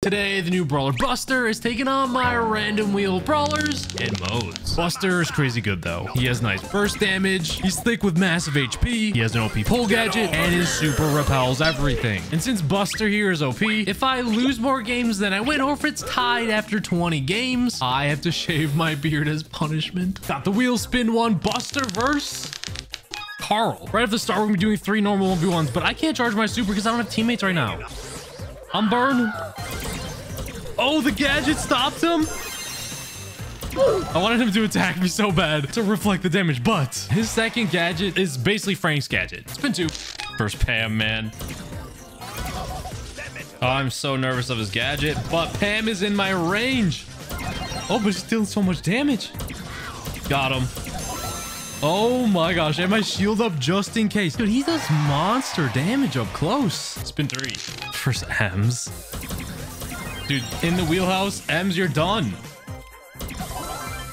Today, the new Brawler Buster is taking on my random wheel brawlers and modes. Buster is crazy good though. He has nice burst damage, he's thick with massive HP, he has an OP pull gadget, and his super repels everything. And since Buster here is OP, if I lose more games than I win or if it's tied after 20 games, I have to shave my beard as punishment. Got the wheel spin one Buster verse. Carl. Right at the start, we're gonna be doing three normal 1v1s, but I can't charge my super because I don't have teammates right now. I'm burning. Oh, the gadget stopped him. I wanted him to attack me so bad to reflect the damage, but his second gadget is basically Frank's gadget. Spin two. First Pam, man. Oh, I'm so nervous of his gadget, but Pam is in my range. Oh, but he's dealing so much damage. Got him. Oh my gosh, and my shield up just in case. Dude, he does monster damage up close. Spin three. First Emz. Dude, in the wheelhouse, Emz, you're done.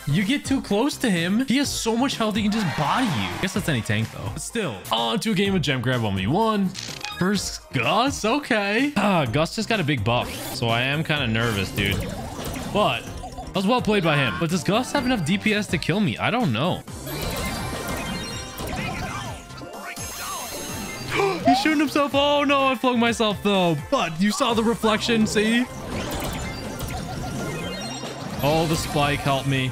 You get too close to him. He has so much health, he can just body you. I guess that's any tank, though. But still, on to a game of Gem Grab 1v1. First, Gus. Okay. Ah, Gus just got a big buff, so I am kind of nervous, dude. But that was well played by him. But does Gus have enough DPS to kill me? I don't know. He's shooting himself. Oh no, I flung myself though. But you saw the reflection, see? Oh, the spike helped me.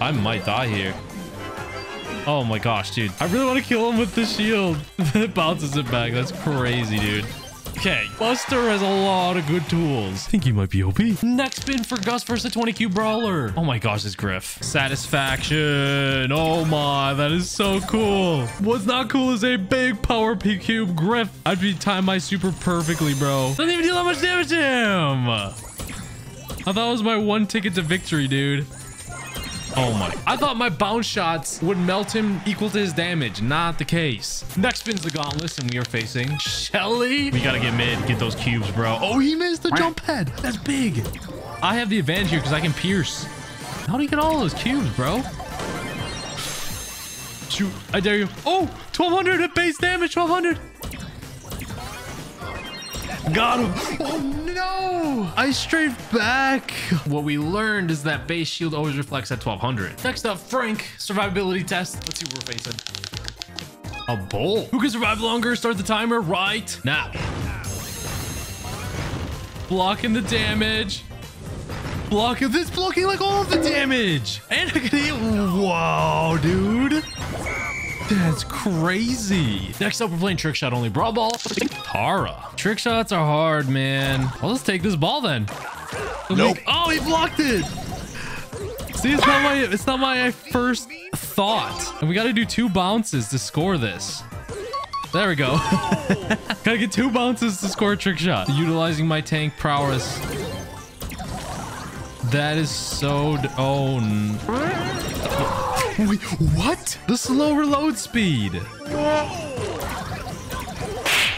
I might die here. Oh my gosh, dude. I really want to kill him with the shield. it bounces it back. That's crazy, dude. Okay, Buster has a lot of good tools. I think he might be OP. Next spin for Gus versus the 20 cube brawler. Oh my gosh, this Griff. Satisfaction. Oh my, that is so cool. What's not cool is a big power P cube Griff. I'd be time my super perfectly, bro. Doesn't even deal that much damage to him. I thought it was my one ticket to victory, dude. Oh my. I thought my bounce shots would melt him equal to his damage. Not the case. Next spin's the Gauntless, and we are facing Shelly. We gotta get mid, get those cubes, bro. Oh, he missed the jump head. That's big. I have the advantage here because I can pierce. How do you get all those cubes, bro? Shoot. I dare you. Oh, 1200 at base damage, 1200. Got him. Oh, no. I strafed back. What we learned is that base shield always reflects at 1200. Next up, Frank. Survivability test. Let's see what we're facing. A bull. Who can survive longer? Start the timer right now. Blocking the damage. Blocking this, blocking like all of the damage. And I can eat. Whoa, dude. That's crazy. Next up, we're playing trick shot only brawl ball. Tara. Trick shots are hard, man. Well, let's take this ball then. Nope. Oh, he blocked it. See, it's not my it's not my first thought. And we got to do two bounces to score this. There we go. Gotta get two bounces to score a trick shot. Utilizing my tank prowess. That is so... Oh... Wait, what? The slower load speed.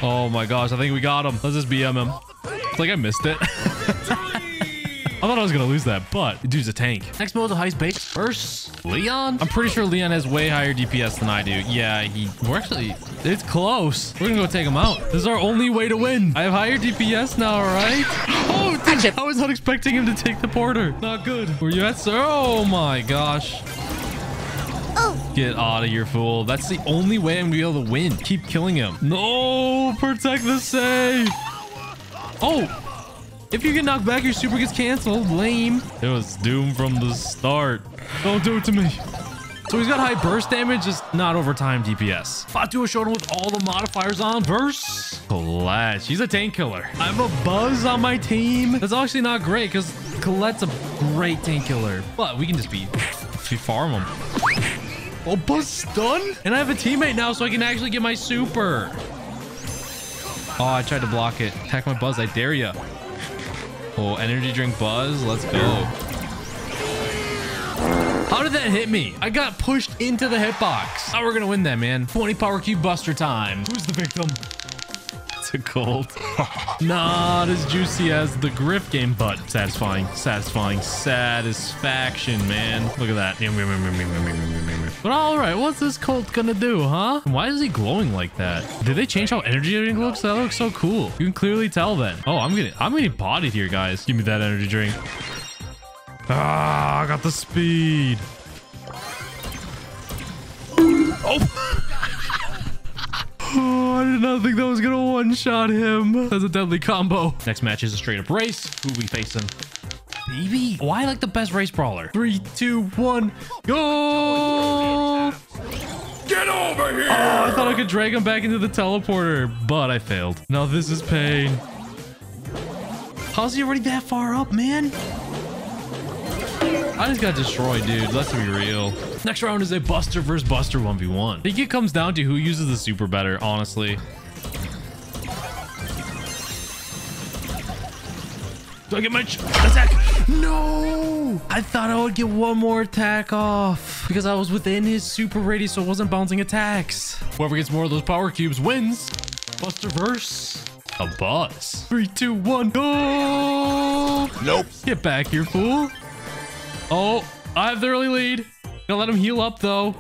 Oh my gosh, I think we got him. Let's just BM him. It's like I missed it. I thought I was gonna lose that, but dude's a tank. Next mode, the heist bait. First, Leon. I'm pretty sure Leon has way higher DPS than I do. Yeah, he. We're actually. It's close. We're gonna go take him out. This is our only way to win. I have higher DPS now, right? Oh, dude, I was not expecting him to take the porter. Not good. Were you at, sir? Oh my gosh. Get out of here, fool. That's the only way I'm gonna be able to win. Keep killing him. No, protect the save. Oh, if you get knocked back, your super gets canceled. Lame. It was doomed from the start. Don't do it to me. So he's got high burst damage, just not over time DPS. Fatu Shonen with all the modifiers on. Verse. Colette. She's a tank killer. I have a Buzz on my team. That's actually not great because Colette's a great tank killer. But we can just be... We farm him. Oh, Buzz stun? And I have a teammate now, so I can actually get my super. Oh, I tried to block it. Attack my Buzz. I dare ya. Oh, energy drink Buzz. Let's go. How did that hit me? I got pushed into the hitbox. How we're gonna win that, man. 20 power cube buster time. Who's the victim? To gold. Not as juicy as the Griff game, but satisfying, satisfying, satisfaction, man. Look at that. But all right, what's this Colt gonna do, huh? Why is he glowing like that? Did they change how energy drink looks? That looks so cool. You can clearly tell then. Oh, I'm getting, I'm getting bodied here, guys. Give me that energy drink. Ah, I got the speed. Oh. Oh, I did not think that was gonna one-shot him. That's a deadly combo. Next match is a straight-up race. Who we facing? Bibi. Oh, Why like the best race brawler? Three, two, one, go! Get over here! Oh, I thought I could drag him back into the teleporter, but I failed. Now this is pain. How's he already that far up, man? I just got destroyed, dude. Let's be real. Next round is a Buster versus Buster 1v1. I think it comes down to who uses the super better, honestly. Do I get my attack? No! I thought I would get one more attack off because I was within his super radius, so it wasn't bouncing attacks. Whoever gets more of those power cubes wins. Buster verse. A buzz. Three, two, one, go! Nope. Get back here, fool. Oh, I have the early lead. Gonna let him heal up though.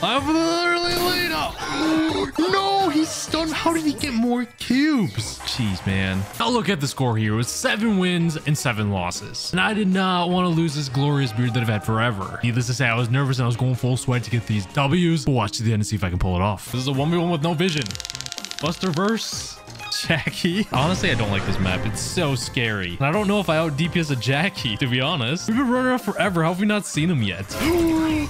I have the early lead. Oh, no, he's stunned. How did he get more cubes? Jeez, man. Now look at the score here. It was seven wins and seven losses. And I did not want to lose this glorious beard that I've had forever. Needless to say, I was nervous and I was going full sweat to get these W's. We'll watch to the end and see if I can pull it off. This is a 1v1 with no vision. Buster verse. Jackie. Honestly, I don't like this map. It's so scary. And I don't know if I out DPS a Jackie, to be honest. We've been running around forever. How have we not seen him yet? oh,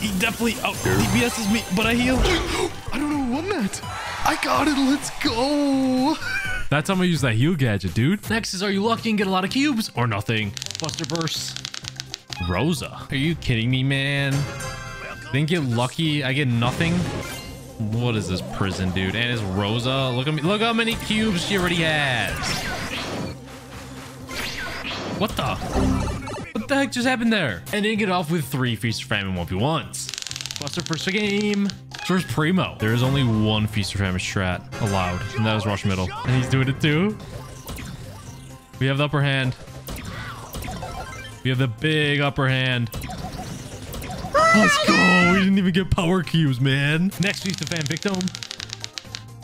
he definitely out DPSs me, but I heal. I don't know who won that. I got it. Let's go. That's how I'm gonna use that heal gadget, dude. Next is, are you lucky and get a lot of cubes or nothing? Buster Burst. Rosa. Are you kidding me, man? Didn't get lucky. I get nothing. What is this prison, dude? And it's Rosa. Look at me. Look how many cubes she already has. What the? What the heck just happened there? And then get off with three Feast or Famine 1v1s. Buster first game. First Primo. There is only one Feast or Famine strat allowed, and that is Rush Middle. And he's doing it too. We have the upper hand. We have the big upper hand. Let's go. We didn't even get power cubes, man. Next Feast of Fan Victim.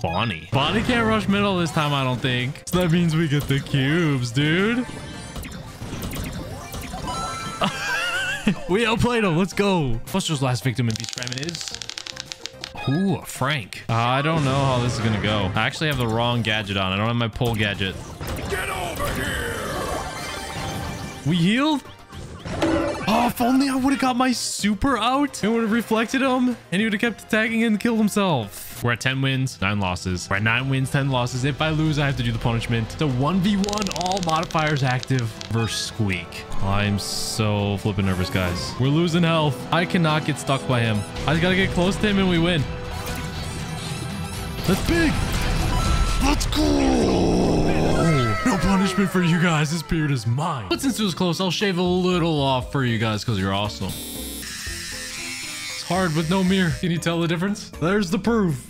Bonnie. Bonnie can't rush middle this time, I don't think. So that means we get the cubes, dude. we outplayed him. Let's go. Buster's last victim in Beast Famine is... Ooh, Frank. Uh, I don't know how this is going to go. I actually have the wrong gadget on. I don't have my pull gadget. Get over here! We healed? Oh, if only I would have got my super out. It would have reflected him and he would have kept attacking and killed himself. We're at 10 wins, 9 losses. We're at 9 wins, 10 losses. If I lose, I have to do the punishment. It's a 1v1, all modifiers active versus Squeak. I'm so flipping nervous, guys. We're losing health. I cannot get stuck by him. I just gotta get close to him and we win. That's big. Let's go. No punishment for you guys. This beard is mine. But since it was close, I'll shave a little off for you guys because you're awesome. It's hard with no mirror. Can you tell the difference? There's the proof.